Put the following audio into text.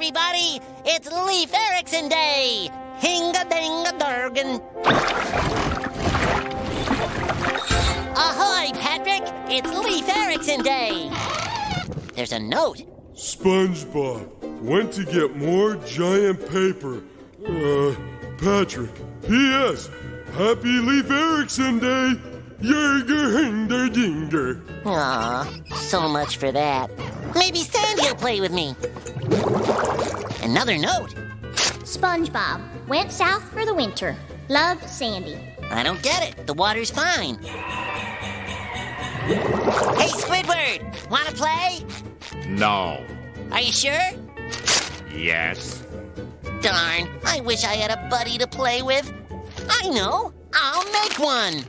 everybody! It's Leif Erikson Day! Hinga dinga durgan! Ahoy, Patrick! It's Leif Erikson Day! There's a note. SpongeBob went to get more giant paper. Uh, Patrick. P.S. Happy Leif Erikson Day! Yerger hinder dinger. Aw, so much for that. Maybe Sandy will play with me. Another note. SpongeBob went south for the winter. Love, Sandy. I don't get it. The water's fine. Hey, Squidward! Wanna play? No. Are you sure? Yes. Darn, I wish I had a buddy to play with. I know. I'll make one.